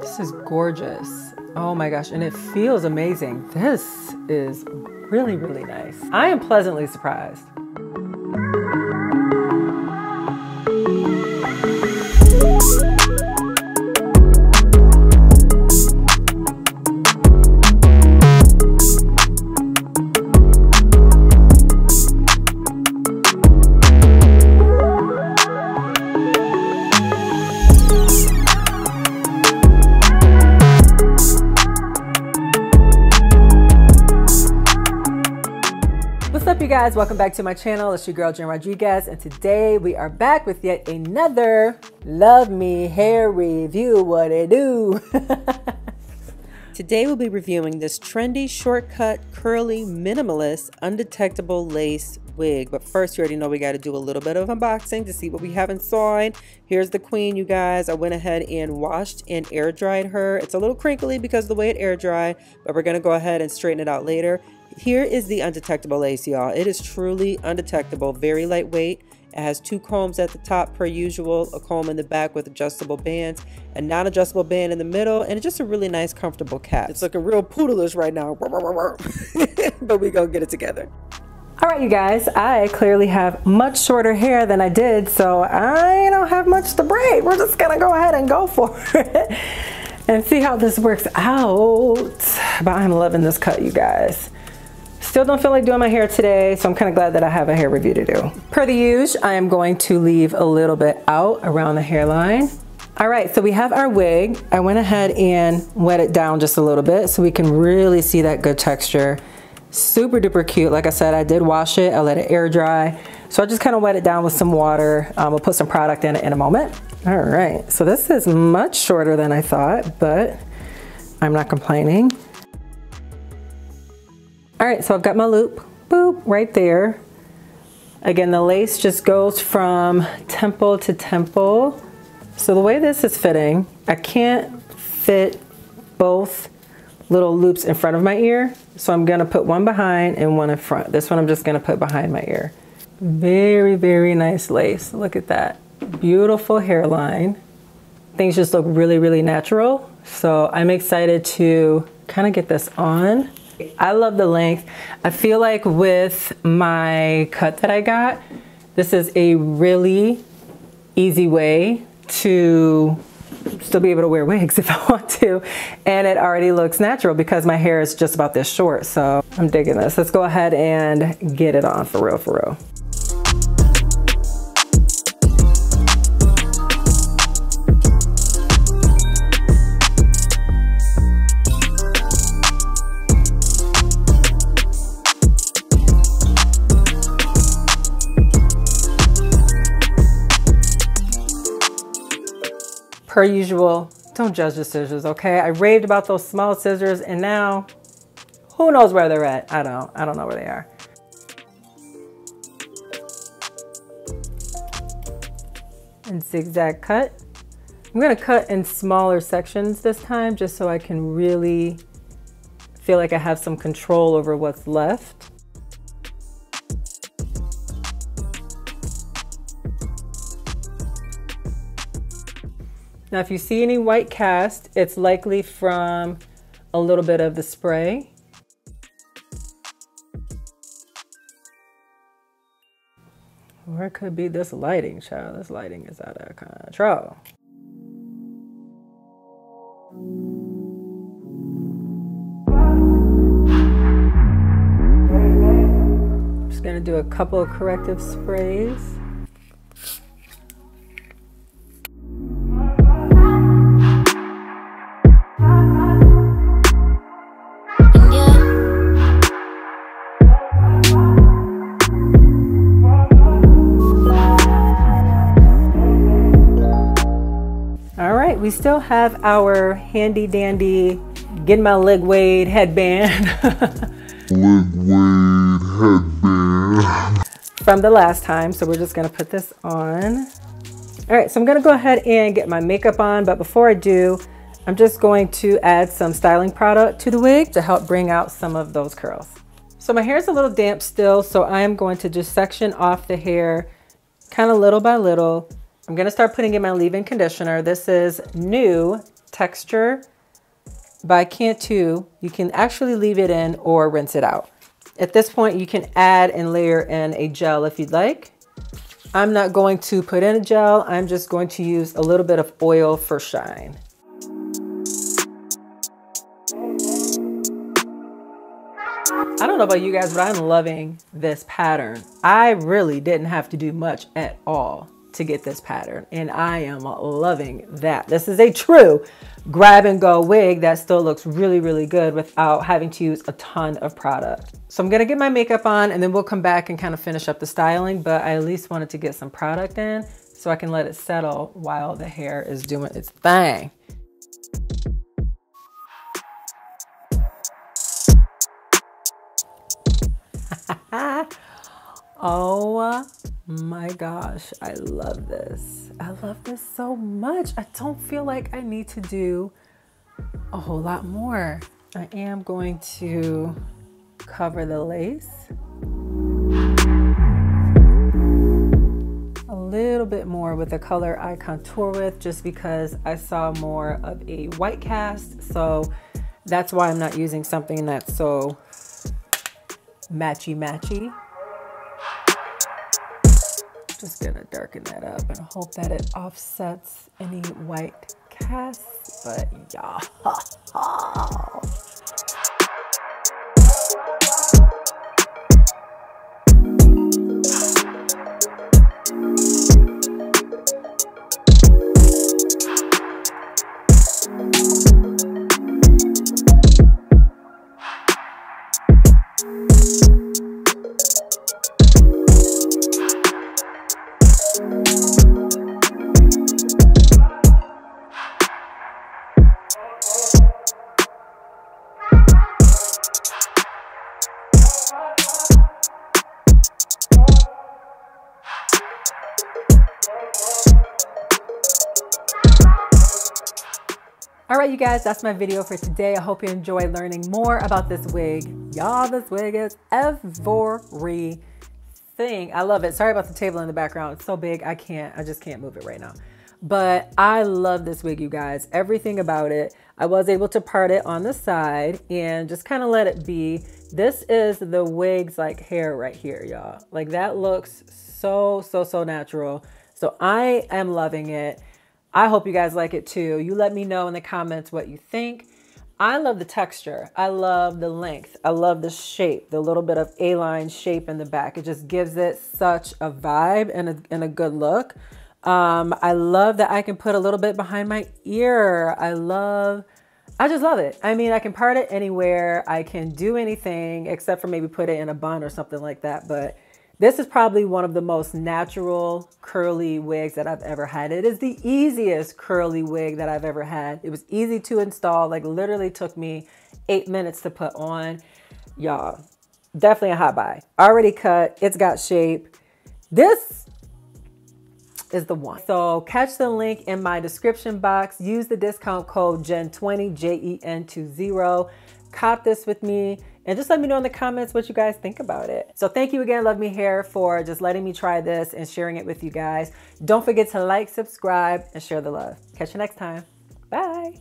This is gorgeous. Oh my gosh, and it feels amazing. This is really, really nice. I am pleasantly surprised. Up, you guys? Welcome back to my channel. It's your girl, Jenn Rodriguez, and today we are back with yet another LuvMe Hair Review. What it do? today we'll be reviewing this trendy, shortcut, curly, minimalist, undetectable lace wig. But first, you already know we got to do a little bit of unboxing to see what we have inside. Here's the queen, you guys. I went ahead and washed and air dried her. It's a little crinkly because of the way it air dried, but we're going to go ahead and straighten it out later. Here is the undetectable lace, y'all. It is truly undetectable, very lightweight. It has two combs at the top per usual, a comb in the back with adjustable bands, a non-adjustable band in the middle, and it's just a really nice, comfortable cap. It's looking real poodleish right now, but we gonna get it together. All right, you guys, I clearly have much shorter hair than I did, so I don't have much to braid. We're just gonna go ahead and go for it and see how this works out. But I'm loving this cut, you guys. Still don't feel like doing my hair today, so I'm kind of glad that I have a hair review to do. Per the usual, I am going to leave a little bit out around the hairline. All right, so we have our wig. I went ahead and wet it down just a little bit so we can really see that good texture. Super duper cute. Like I said, I did wash it. I let it air dry. So I just kind of wet it down with some water. Um, we'll put some product in it in a moment. All right, so this is much shorter than I thought, but I'm not complaining. All right, so I've got my loop, boop, right there. Again, the lace just goes from temple to temple. So the way this is fitting, I can't fit both little loops in front of my ear. So I'm gonna put one behind and one in front. This one I'm just gonna put behind my ear. Very, very nice lace. Look at that. Beautiful hairline. Things just look really, really natural. So I'm excited to kind of get this on. I love the length. I feel like with my cut that I got, this is a really easy way to still be able to wear wigs if I want to. And it already looks natural because my hair is just about this short. So I'm digging this. Let's go ahead and get it on for real, for real. Per usual, don't judge the scissors, okay? I raved about those small scissors and now who knows where they're at? I don't. I don't know where they are. And zigzag cut. I'm gonna cut in smaller sections this time just so I can really feel like I have some control over what's left. Now, if you see any white cast, it's likely from a little bit of the spray. Or it could be this lighting, child. This lighting is out of control. Just gonna do a couple of corrective sprays. We still have our handy dandy get my leg weighed headband. leg weighed headband. From the last time, so we're just gonna put this on. All right, so I'm gonna go ahead and get my makeup on, but before I do, I'm just going to add some styling product to the wig to help bring out some of those curls. So my hair is a little damp still, so I am going to just section off the hair kind of little by little I'm gonna start putting in my leave-in conditioner. This is new texture by Cantu, you can actually leave it in or rinse it out. At this point, you can add and layer in a gel if you'd like. I'm not going to put in a gel. I'm just going to use a little bit of oil for shine. I don't know about you guys, but I'm loving this pattern. I really didn't have to do much at all to get this pattern and I am loving that. This is a true grab and go wig that still looks really, really good without having to use a ton of product. So I'm gonna get my makeup on and then we'll come back and kind of finish up the styling, but I at least wanted to get some product in so I can let it settle while the hair is doing its thing. oh my gosh, I love this. I love this so much. I don't feel like I need to do a whole lot more. I am going to cover the lace. A little bit more with the color I contour with just because I saw more of a white cast. So that's why I'm not using something that's so matchy matchy. Just gonna darken that up and hope that it offsets any white casts, but yeah. All right, you guys, that's my video for today. I hope you enjoy learning more about this wig. Y'all, this wig is everything. I love it. Sorry about the table in the background. It's so big, I can't, I just can't move it right now. But I love this wig, you guys. Everything about it. I was able to part it on the side and just kind of let it be. This is the wig's like hair right here, y'all. Like that looks so, so, so natural. So I am loving it. I hope you guys like it too. You let me know in the comments what you think. I love the texture. I love the length. I love the shape, the little bit of A-line shape in the back. It just gives it such a vibe and a, and a good look. Um, I love that I can put a little bit behind my ear. I love, I just love it. I mean, I can part it anywhere. I can do anything except for maybe put it in a bun or something like that. But this is probably one of the most natural curly wigs that I've ever had. It is the easiest curly wig that I've ever had. It was easy to install, like literally took me eight minutes to put on. Y'all, definitely a hot buy. Already cut, it's got shape. This is the one. So catch the link in my description box. Use the discount code JEN20, J-E-N-20. Cop this with me and just let me know in the comments what you guys think about it. So thank you again, LuvMe Hair, for just letting me try this and sharing it with you guys. Don't forget to like, subscribe, and share the love. Catch you next time. Bye.